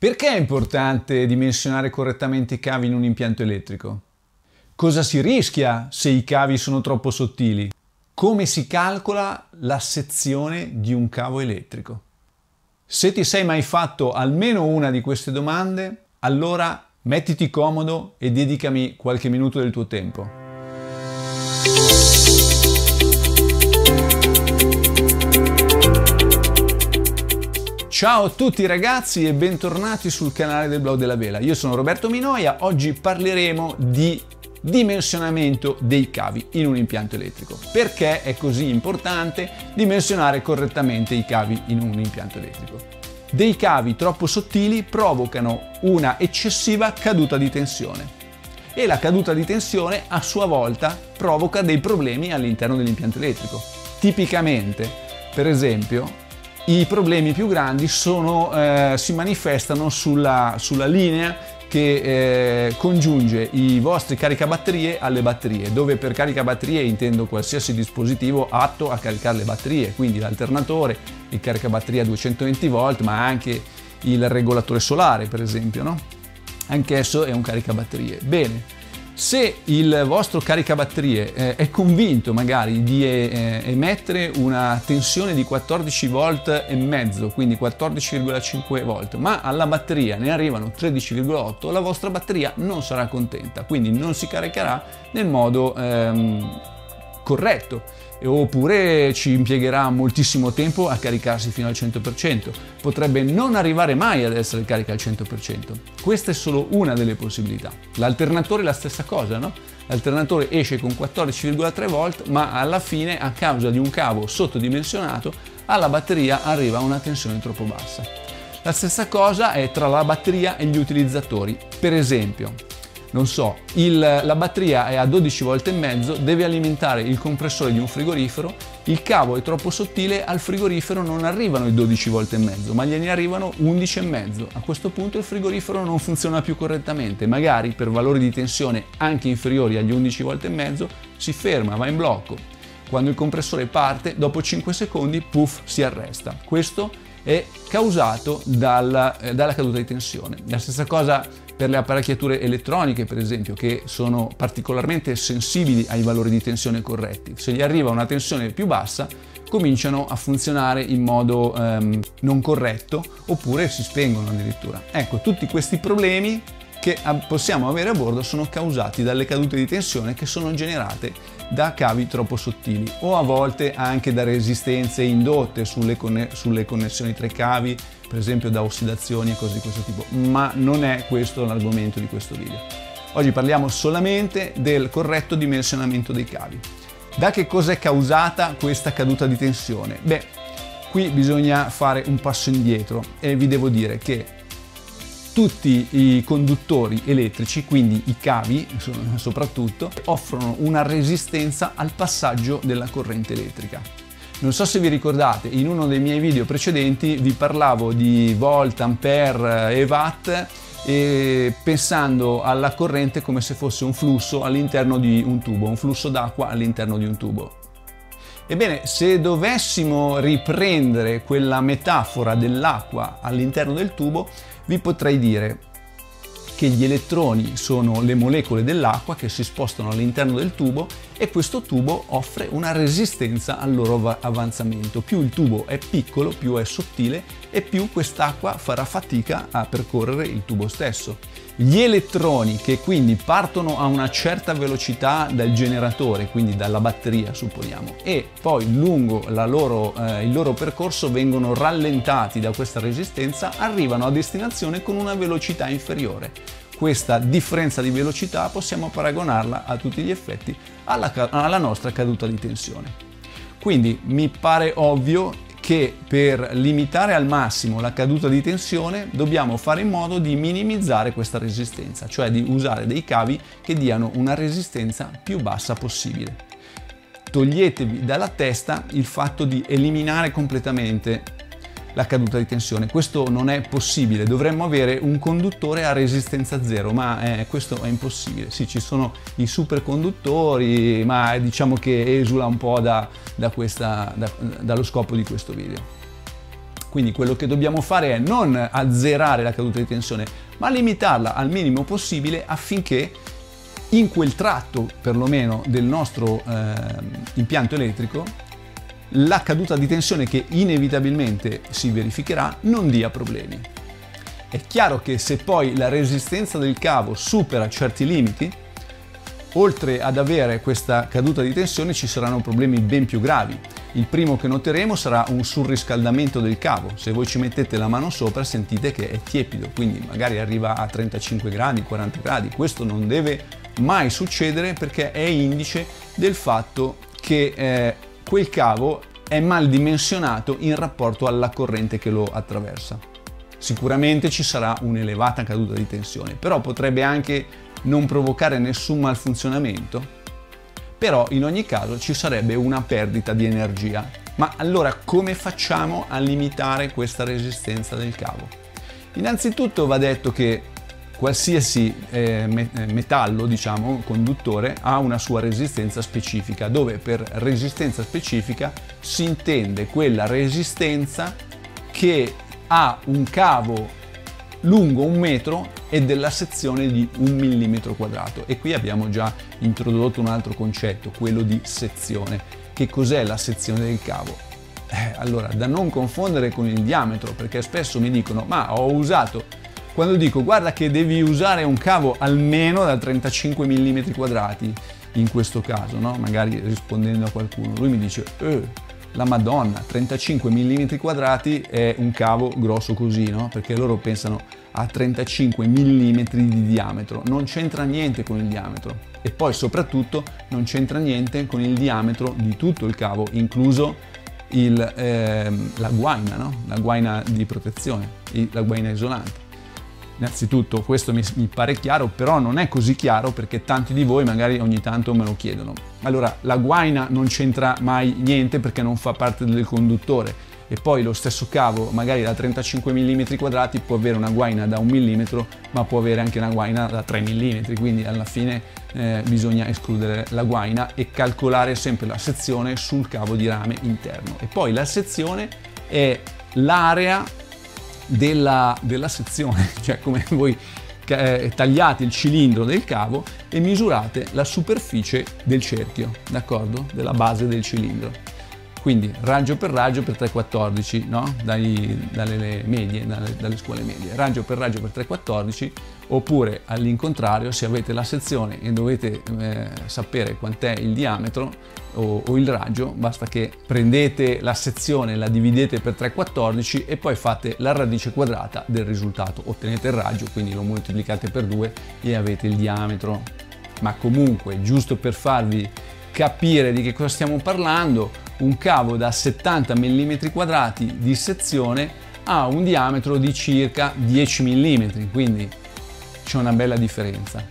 Perché è importante dimensionare correttamente i cavi in un impianto elettrico? Cosa si rischia se i cavi sono troppo sottili? Come si calcola la sezione di un cavo elettrico? Se ti sei mai fatto almeno una di queste domande, allora mettiti comodo e dedicami qualche minuto del tuo tempo. Ciao a tutti ragazzi e bentornati sul canale del blog della vela. Io sono Roberto Minoia, oggi parleremo di dimensionamento dei cavi in un impianto elettrico. Perché è così importante dimensionare correttamente i cavi in un impianto elettrico? Dei cavi troppo sottili provocano una eccessiva caduta di tensione e la caduta di tensione a sua volta provoca dei problemi all'interno dell'impianto elettrico. Tipicamente, per esempio, i problemi più grandi sono, eh, si manifestano sulla, sulla linea che eh, congiunge i vostri caricabatterie alle batterie, dove per caricabatterie intendo qualsiasi dispositivo atto a caricare le batterie, quindi l'alternatore, il caricabatteria a 220 volt, ma anche il regolatore solare, per esempio, no? Anch'esso è un caricabatterie. Bene, se il vostro caricabatterie eh, è convinto magari di eh, emettere una tensione di 14 volt e mezzo, quindi 14,5 volt, ma alla batteria ne arrivano 13,8, la vostra batteria non sarà contenta, quindi non si caricherà nel modo ehm, corretto oppure ci impiegherà moltissimo tempo a caricarsi fino al 100%, potrebbe non arrivare mai ad essere carica al 100%. Questa è solo una delle possibilità. L'alternatore è la stessa cosa, no? L'alternatore esce con 14,3 volt, ma alla fine a causa di un cavo sottodimensionato alla batteria arriva una tensione troppo bassa. La stessa cosa è tra la batteria e gli utilizzatori. Per esempio, non so, il, la batteria è a 12 volt e mezzo, deve alimentare il compressore di un frigorifero, il cavo è troppo sottile, al frigorifero non arrivano i 12 volt e mezzo, ma gliene arrivano 11 e mezzo. A questo punto il frigorifero non funziona più correttamente, magari per valori di tensione anche inferiori agli 11 volt e mezzo si ferma, va in blocco. Quando il compressore parte, dopo 5 secondi, puff, si arresta. Questo è causato dalla, eh, dalla caduta di tensione. La stessa cosa per le apparecchiature elettroniche, per esempio, che sono particolarmente sensibili ai valori di tensione corretti. Se gli arriva una tensione più bassa, cominciano a funzionare in modo ehm, non corretto oppure si spengono addirittura. Ecco, tutti questi problemi che possiamo avere a bordo sono causati dalle cadute di tensione che sono generate da cavi troppo sottili o a volte anche da resistenze indotte sulle, conne- sulle connessioni tra i cavi, per esempio da ossidazioni e cose di questo tipo, ma non è questo l'argomento di questo video. Oggi parliamo solamente del corretto dimensionamento dei cavi. Da che cosa è causata questa caduta di tensione? Beh, qui bisogna fare un passo indietro e vi devo dire che tutti i conduttori elettrici, quindi i cavi soprattutto, offrono una resistenza al passaggio della corrente elettrica. Non so se vi ricordate, in uno dei miei video precedenti vi parlavo di volt, ampere e watt e pensando alla corrente come se fosse un flusso all'interno di un tubo, un flusso d'acqua all'interno di un tubo. Ebbene, se dovessimo riprendere quella metafora dell'acqua all'interno del tubo, vi potrei dire che gli elettroni sono le molecole dell'acqua che si spostano all'interno del tubo e questo tubo offre una resistenza al loro avanzamento. Più il tubo è piccolo, più è sottile e più quest'acqua farà fatica a percorrere il tubo stesso. Gli elettroni che quindi partono a una certa velocità dal generatore, quindi dalla batteria supponiamo, e poi lungo loro, eh, il loro percorso vengono rallentati da questa resistenza, arrivano a destinazione con una velocità inferiore. Questa differenza di velocità possiamo paragonarla a tutti gli effetti alla, alla nostra caduta di tensione. Quindi mi pare ovvio che per limitare al massimo la caduta di tensione dobbiamo fare in modo di minimizzare questa resistenza, cioè di usare dei cavi che diano una resistenza più bassa possibile. Toglietevi dalla testa il fatto di eliminare completamente la caduta di tensione. Questo non è possibile, dovremmo avere un conduttore a resistenza zero, ma eh, questo è impossibile. Sì, ci sono i superconduttori, ma diciamo che esula un po' da, da questa, da, dallo scopo di questo video. Quindi quello che dobbiamo fare è non azzerare la caduta di tensione, ma limitarla al minimo possibile affinché in quel tratto perlomeno del nostro eh, impianto elettrico la caduta di tensione che inevitabilmente si verificherà non dia problemi. È chiaro che se poi la resistenza del cavo supera certi limiti, oltre ad avere questa caduta di tensione ci saranno problemi ben più gravi. Il primo che noteremo sarà un surriscaldamento del cavo. Se voi ci mettete la mano sopra sentite che è tiepido, quindi magari arriva a 35 gradi, 40 gradi. Questo non deve mai succedere perché è indice del fatto che eh, quel cavo è mal dimensionato in rapporto alla corrente che lo attraversa. Sicuramente ci sarà un'elevata caduta di tensione, però potrebbe anche non provocare nessun malfunzionamento. Però in ogni caso ci sarebbe una perdita di energia. Ma allora come facciamo a limitare questa resistenza del cavo? Innanzitutto va detto che qualsiasi eh, eh, metallo, diciamo, conduttore ha una sua resistenza specifica, dove per resistenza specifica si intende quella resistenza che ha un cavo lungo un metro e della sezione di un millimetro quadrato. E qui abbiamo già introdotto un altro concetto, quello di sezione. Che cos'è la sezione del cavo? Eh, allora, da non confondere con il diametro, perché spesso mi dicono, ma ho usato quando dico guarda che devi usare un cavo almeno da 35 mm quadrati in questo caso, no? magari rispondendo a qualcuno, lui mi dice eh, la madonna, 35 mm quadrati è un cavo grosso così, no? perché loro pensano a 35 mm di diametro, non c'entra niente con il diametro e poi soprattutto non c'entra niente con il diametro di tutto il cavo, incluso il, eh, la guaina, no? la guaina di protezione, la guaina isolante. Innanzitutto questo mi, mi, pare chiaro, però non è così chiaro perché tanti di voi magari ogni tanto me lo chiedono. Allora, la guaina non c'entra mai niente perché non fa parte del conduttore e poi lo stesso cavo, magari da 35 mm quadrati, può avere una guaina da 1 mm, ma può avere anche una guaina da 3 mm, quindi alla fine eh, bisogna escludere la guaina e calcolare sempre la sezione sul cavo di rame interno. E poi la sezione è l'area della, della sezione, cioè come voi eh, tagliate il cilindro del cavo e misurate la superficie del cerchio, d'accordo? Della base del cilindro. Quindi raggio per raggio per 314, no? Dai, dalle medie, dalle, dalle, scuole medie. Raggio per raggio per 314, oppure all'incontrario, se avete la sezione e dovete eh, sapere quant'è il diametro o, o, il raggio, basta che prendete la sezione, la dividete per 314 e poi fate la radice quadrata del risultato. Ottenete il raggio, quindi lo moltiplicate per 2 e avete il diametro. Ma comunque, giusto per farvi capire di che cosa stiamo parlando, un cavo da 70 mm quadrati di sezione ha un diametro di circa 10 mm, quindi c'è una bella differenza.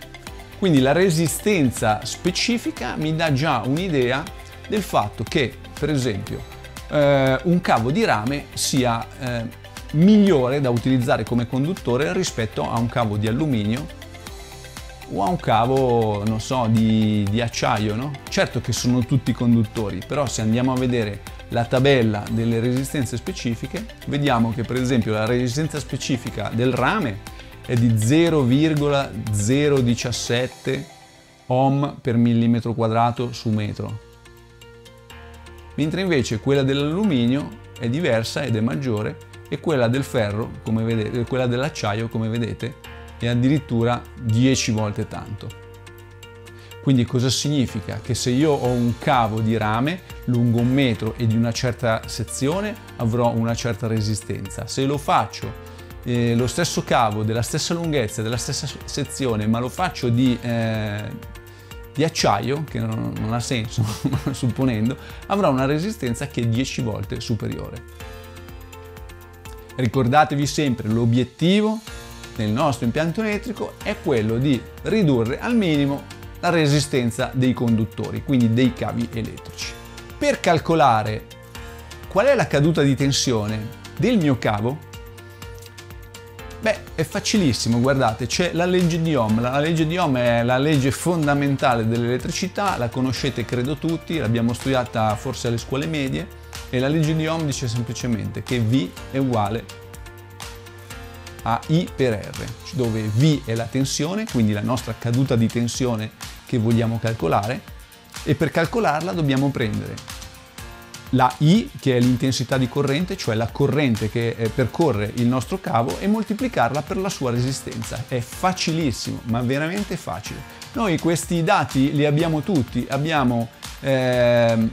Quindi la resistenza specifica mi dà già un'idea del fatto che, per esempio, eh, un cavo di rame sia eh, migliore da utilizzare come conduttore rispetto a un cavo di alluminio o a un cavo, non so, di, di acciaio, no? Certo che sono tutti conduttori, però se andiamo a vedere la tabella delle resistenze specifiche, vediamo che per esempio la resistenza specifica del rame è di 0,017 ohm per millimetro quadrato su metro, mentre invece quella dell'alluminio è diversa ed è maggiore e quella del ferro, come vedete, quella dell'acciaio, come vedete, e addirittura 10 volte tanto. Quindi cosa significa? Che se io ho un cavo di rame lungo un metro e di una certa sezione avrò una certa resistenza. Se lo faccio eh, lo stesso cavo della stessa lunghezza, della stessa sezione, ma lo faccio di, eh, di acciaio, che non, non ha senso supponendo, avrò una resistenza che è 10 volte superiore. Ricordatevi sempre l'obiettivo nel nostro impianto elettrico è quello di ridurre al minimo la resistenza dei conduttori, quindi dei cavi elettrici. Per calcolare qual è la caduta di tensione del mio cavo, beh, è facilissimo, guardate, c'è la legge di Ohm. La legge di Ohm è la legge fondamentale dell'elettricità, la conoscete credo tutti, l'abbiamo studiata forse alle scuole medie E la legge di Ohm dice semplicemente che V è uguale a I per R, dove V è la tensione, quindi la nostra caduta di tensione che vogliamo calcolare, e per calcolarla dobbiamo prendere la I, che è l'intensità di corrente, cioè la corrente che eh, percorre il nostro cavo, e moltiplicarla per la sua resistenza. È facilissimo, ma veramente facile. Noi questi dati li abbiamo tutti, abbiamo eh,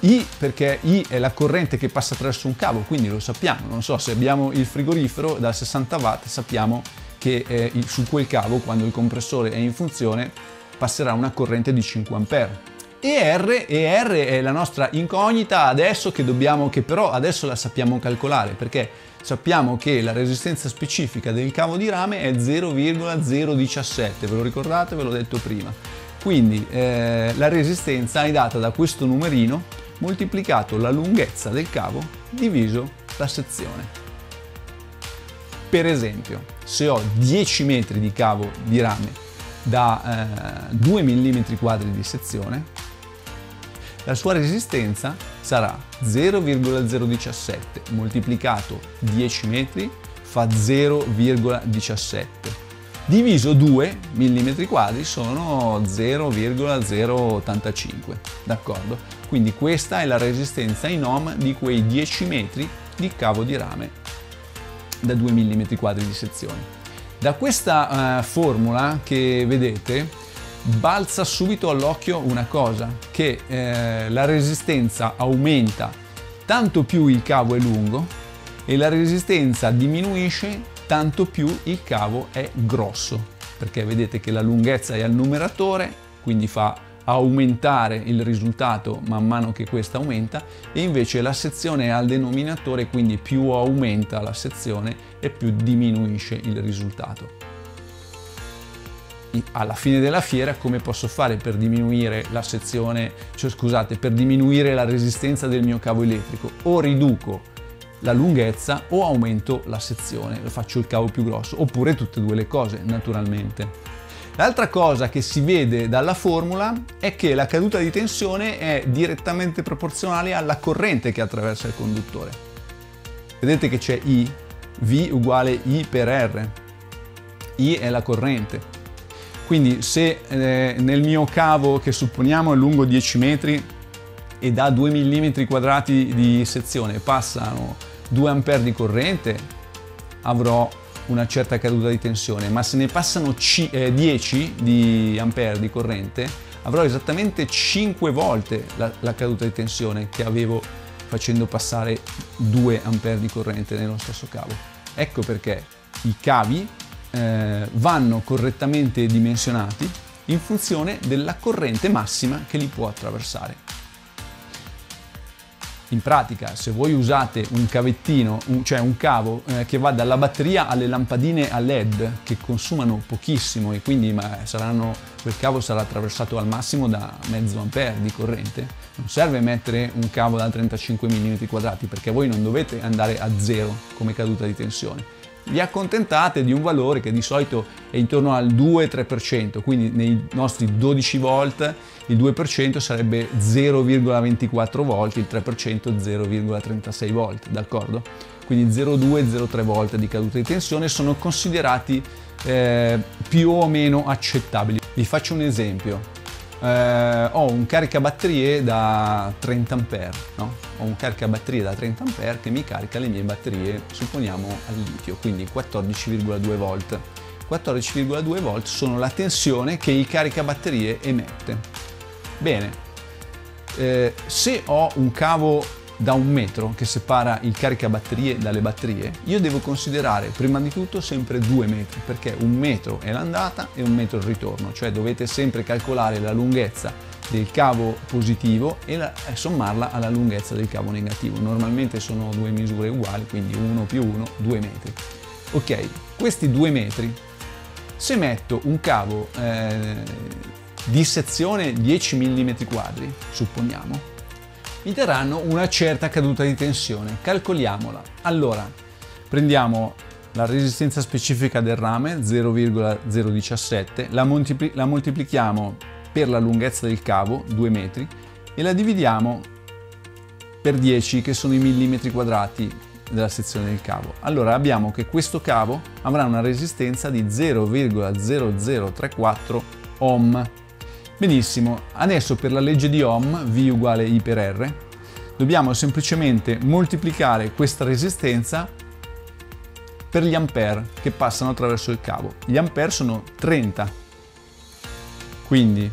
I perché I è la corrente che passa attraverso un cavo, quindi lo sappiamo, non so se abbiamo il frigorifero da 60 watt, sappiamo che su quel cavo quando il compressore è in funzione passerà una corrente di 5 ampere. E R, e R è la nostra incognita adesso che dobbiamo, che però adesso la sappiamo calcolare perché sappiamo che la resistenza specifica del cavo di rame è 0,017, ve lo ricordate? Ve l'ho detto prima. Quindi eh, la resistenza è data da questo numerino moltiplicato la lunghezza del cavo diviso la sezione. Per esempio, se ho 10 metri di cavo di rame da eh, 2 mm quadri di sezione, la sua resistenza sarà 0,017 moltiplicato 10 metri fa 0,17 diviso 2 mm quadri sono 0,085 d'accordo quindi questa è la resistenza in ohm di quei 10 metri di cavo di rame da 2 mm quadri di sezione. Da questa uh, formula che vedete balza subito all'occhio una cosa, che eh, la resistenza aumenta tanto più il cavo è lungo e la resistenza diminuisce tanto più il cavo è grosso, perché vedete che la lunghezza è al numeratore, quindi fa aumentare il risultato man mano che questa aumenta e invece la sezione è al denominatore, quindi più aumenta la sezione e più diminuisce il risultato alla fine della fiera come posso fare per diminuire la sezione, cioè scusate, per diminuire la resistenza del mio cavo elettrico? O riduco la lunghezza o aumento la sezione, faccio il cavo più grosso, oppure tutte e due le cose naturalmente. L'altra cosa che si vede dalla formula è che la caduta di tensione è direttamente proporzionale alla corrente che attraversa il conduttore. Vedete che c'è I, V uguale I per R. I è la corrente, quindi se eh, nel mio cavo, che supponiamo è lungo 10 metri e da 2 mm quadrati di sezione passano 2 A di corrente, avrò una certa caduta di tensione, ma se ne passano c- eh, 10 di ampere di corrente, avrò esattamente 5 volte la, la caduta di tensione che avevo facendo passare 2 A di corrente nello stesso cavo. Ecco perché i cavi eh, vanno correttamente dimensionati in funzione della corrente massima che li può attraversare. In pratica, se voi usate un cavettino, un, cioè un cavo eh, che va dalla batteria alle lampadine a LED che consumano pochissimo e quindi saranno, quel cavo sarà attraversato al massimo da mezzo ampere di corrente, non serve mettere un cavo da 35 mm quadrati perché voi non dovete andare a zero come caduta di tensione. Vi accontentate di un valore che di solito è intorno al 2-3%, quindi nei nostri 12 volt il 2% sarebbe 0,24 volt, il 3% 0,36 volt, d'accordo? Quindi 0,2-0,3 volt di caduta di tensione sono considerati eh, più o meno accettabili. Vi faccio un esempio eh, ho un caricabatterie da 30 A, no? ho un caricabatterie da 30 A che mi carica le mie batterie, supponiamo al litio, quindi 14,2 volt. 14,2 volt sono la tensione che il caricabatterie emette. Bene, eh, se ho un cavo da un metro che separa il caricabatterie dalle batterie, io devo considerare prima di tutto sempre due metri, perché un metro è l'andata e un metro il ritorno, cioè dovete sempre calcolare la lunghezza del cavo positivo e, la, sommarla alla lunghezza del cavo negativo. Normalmente sono due misure uguali, quindi 1 più 1, 2 metri. Ok, questi due metri, se metto un cavo eh, di sezione 10 mm quadri, supponiamo, mi daranno una certa caduta di tensione. Calcoliamola. Allora, prendiamo la resistenza specifica del rame 0,017, la, moltipli- la moltiplichiamo per la lunghezza del cavo 2 metri e la dividiamo per 10 che sono i millimetri quadrati della sezione del cavo. Allora abbiamo che questo cavo avrà una resistenza di 0,0034 ohm. Benissimo, adesso per la legge di ohm, V uguale I per R, dobbiamo semplicemente moltiplicare questa resistenza per gli ampere che passano attraverso il cavo. Gli ampere sono 30, quindi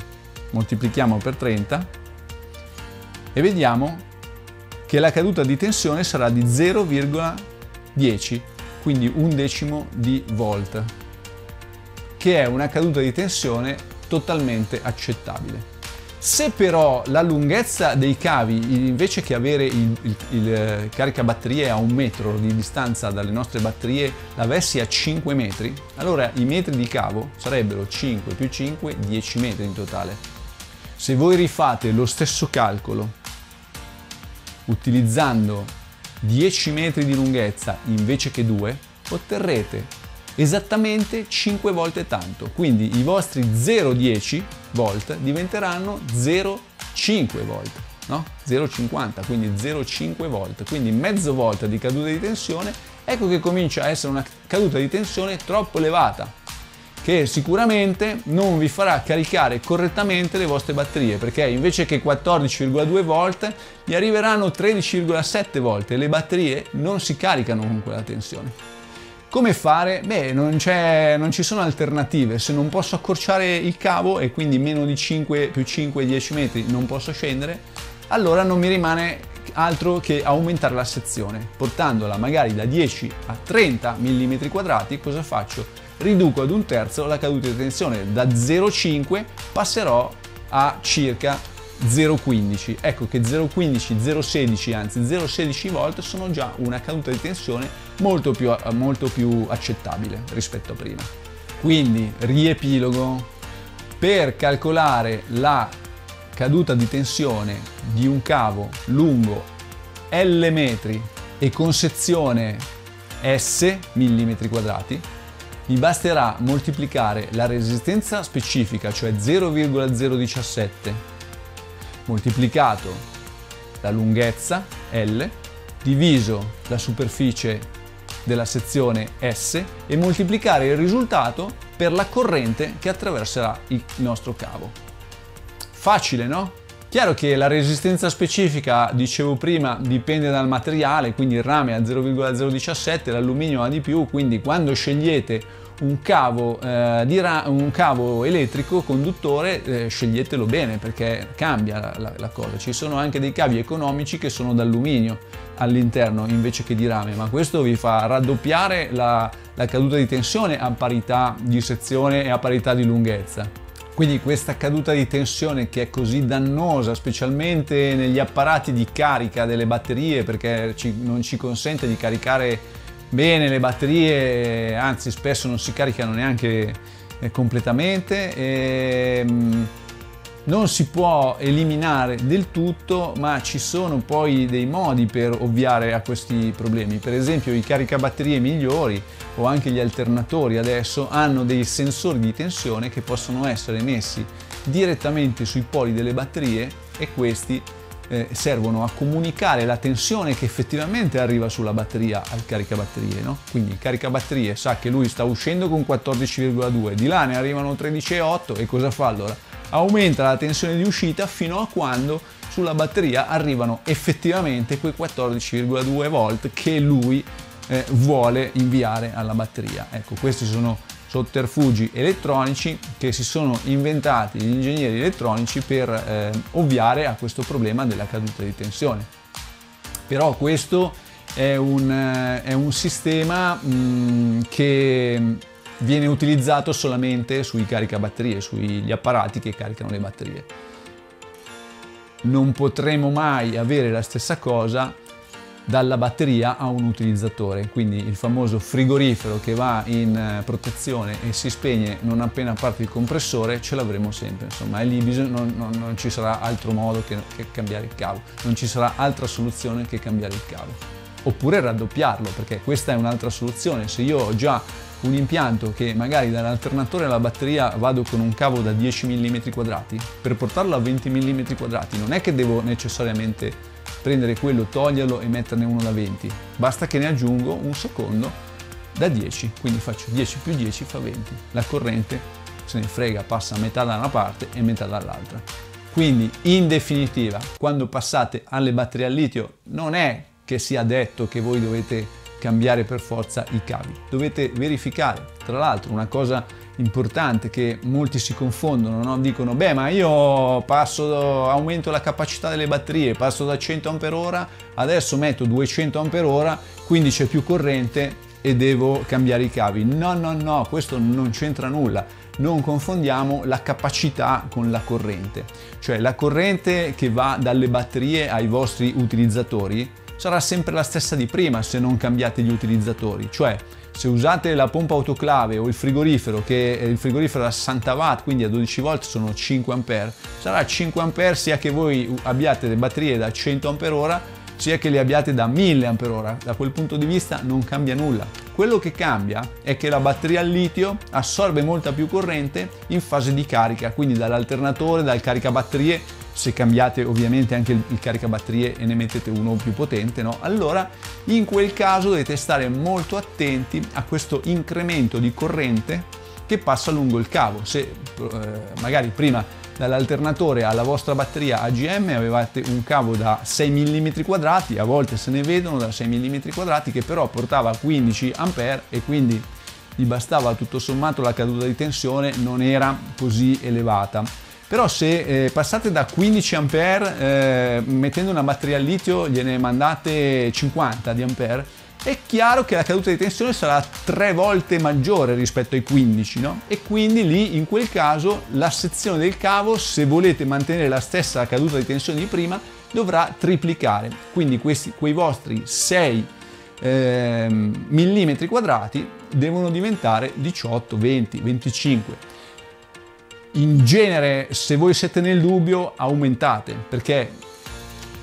moltiplichiamo per 30 e vediamo che la caduta di tensione sarà di 0,10, quindi un decimo di volt, che è una caduta di tensione totalmente accettabile. Se però la lunghezza dei cavi, invece che avere il, il, il eh, caricabatterie a un metro di distanza dalle nostre batterie, l'avessi a 5 metri, allora i metri di cavo sarebbero 5 più 5, 10 metri in totale. Se voi rifate lo stesso calcolo utilizzando 10 metri di lunghezza invece che 2, otterrete esattamente 5 volte tanto. Quindi i vostri 0,10 volt diventeranno 0,5 volt, no? 0,50, quindi 0,5 volt. Quindi mezzo volt di caduta di tensione, ecco che comincia a essere una caduta di tensione troppo elevata che sicuramente non vi farà caricare correttamente le vostre batterie perché invece che 14,2 volt vi arriveranno 13,7 volt e le batterie non si caricano con quella tensione. Come fare? Beh, non, non, ci sono alternative. Se non posso accorciare il cavo e quindi meno di 5 più 5, 10 metri non posso scendere, allora non mi rimane altro che aumentare la sezione, portandola magari da 10 a 30 mm quadrati. Cosa faccio? riduco ad un terzo la caduta di tensione. Da 0,5 passerò a circa 0,15. Ecco che 0,15, 0,16 anzi 0,16 volt sono già una caduta di tensione molto più, molto più accettabile rispetto a prima. Quindi riepilogo, per calcolare la caduta di tensione di un cavo lungo L metri e con sezione S millimetri quadrati mi basterà moltiplicare la resistenza specifica, cioè 0,017, moltiplicato la lunghezza L, diviso la superficie della sezione S e moltiplicare il risultato per la corrente che attraverserà il nostro cavo. Facile, no? Chiaro che la resistenza specifica, dicevo prima, dipende dal materiale, quindi il rame a 0,017, l'alluminio ha di più, quindi quando scegliete un cavo, eh, ra- un cavo elettrico conduttore eh, sceglietelo bene perché cambia la, la, la, cosa. Ci sono anche dei cavi economici che sono d'alluminio all'interno invece che di rame, ma questo vi fa raddoppiare la, la caduta di tensione a parità di sezione e a parità di lunghezza. Quindi questa caduta di tensione che è così dannosa, specialmente negli apparati di carica delle batterie, perché ci, non ci consente di caricare bene le batterie, anzi spesso non si caricano neanche eh, completamente. E, ehm, non si può eliminare del tutto, ma ci sono poi dei modi per ovviare a questi problemi. Per esempio i caricabatterie migliori o anche gli alternatori adesso hanno dei sensori di tensione che possono essere messi direttamente sui poli delle batterie e questi eh, servono a comunicare la tensione che effettivamente arriva sulla batteria al caricabatterie. No? Quindi il caricabatterie sa che lui sta uscendo con 14,2, di là ne arrivano 13,8 e cosa fa allora? Aumenta la tensione di uscita fino a quando sulla batteria arrivano effettivamente quei 14,2 volt che lui eh, vuole inviare alla batteria. Ecco, questi sono sotterfugi elettronici che si sono inventati gli ingegneri elettronici per eh, ovviare a questo problema della caduta di tensione. Però questo è un, eh, è un sistema mh, mm, che viene utilizzato solamente sui caricabatterie, sugli apparati che caricano le batterie. Non potremo mai avere la stessa cosa dalla batteria a un utilizzatore, quindi il famoso frigorifero che va in eh, protezione e si spegne non appena parte il compressore ce l'avremo sempre, insomma, e lì non, non, non, ci sarà altro modo che, che cambiare il cavo, non ci sarà altra soluzione che cambiare il cavo. Oppure raddoppiarlo, perché questa è un'altra soluzione, se io ho già un impianto che magari dall'alternatore alla batteria vado con un cavo da 10 mm quadrati, per portarlo a 20 mm quadrati non è che devo necessariamente prendere quello, toglierlo e metterne uno da 20, basta che ne aggiungo un secondo da 10, quindi faccio 10 più 10 fa 20. La corrente se ne frega, passa metà da una parte e metà dall'altra. Quindi in definitiva, quando passate alle batterie al litio non è che sia detto che voi dovete cambiare per forza i cavi. Dovete verificare. Tra l'altro una cosa importante che molti si confondono, no? dicono beh ma io passo, aumento la capacità delle batterie, passo da 100 Ah, adesso metto 200 Ah, quindi c'è più corrente e devo cambiare i cavi. No, no, no, questo non c'entra nulla. Non confondiamo la capacità con la corrente. Cioè la corrente che va dalle batterie ai vostri utilizzatori sarà sempre la stessa di prima se non cambiate gli utilizzatori, cioè se usate la pompa autoclave o il frigorifero, che il frigorifero da 60 watt, quindi a 12 volt sono 5 ampere, sarà 5 ampere sia che voi abbiate le batterie da 100 ampere ora, sia che le abbiate da 1000 ampere ora. Da quel punto di vista non cambia nulla. Quello che cambia è che la batteria al litio assorbe molta più corrente in fase di carica, quindi dall'alternatore, dal caricabatterie se cambiate ovviamente anche il, caricabatterie e ne mettete uno più potente, no? allora in quel caso dovete stare molto attenti a questo incremento di corrente che passa lungo il cavo. Se eh, magari prima dall'alternatore alla vostra batteria AGM avevate un cavo da 6 mm quadrati, a volte se ne vedono da 6 mm quadrati che però portava 15 A e quindi gli bastava tutto sommato la caduta di tensione non era così elevata però se eh, passate da 15 A eh, mettendo una batteria al litio gliene mandate 50 di ampere è chiaro che la caduta di tensione sarà tre volte maggiore rispetto ai 15 no? e quindi lì in quel caso la sezione del cavo se volete mantenere la stessa caduta di tensione di prima dovrà triplicare quindi questi, quei vostri 6 eh, mm quadrati devono diventare 18 20 25 in genere se voi siete nel dubbio aumentate perché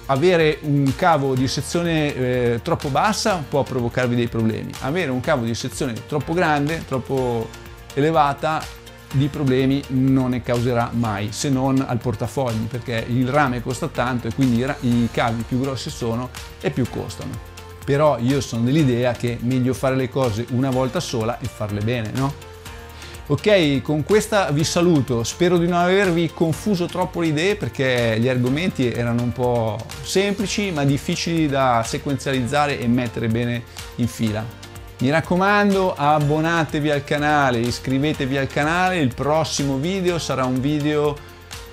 avere un cavo di sezione eh, troppo bassa può provocarvi dei problemi avere un cavo di sezione troppo grande troppo elevata di problemi non ne causerà mai se non al portafogli perché il rame costa tanto e quindi i cavi più grossi sono e più costano però io sono dell'idea che è meglio fare le cose una volta sola e farle bene no? Ok, con questa vi saluto, spero di non avervi confuso troppo le idee perché gli argomenti erano un po' semplici ma difficili da sequenzializzare e mettere bene in fila. Mi raccomando abbonatevi al canale, iscrivetevi al canale, il prossimo video sarà un video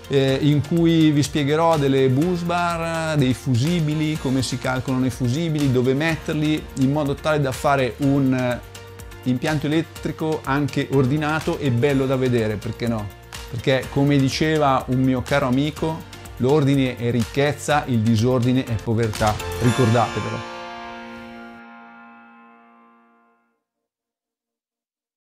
eh, in cui vi spiegherò delle bus bar, dei fusibili, come si calcolano i fusibili, dove metterli in modo tale da fare un impianto elettrico anche ordinato e bello da vedere, perché no? Perché come diceva un mio caro amico, l'ordine è ricchezza, il disordine è povertà, ricordatevelo.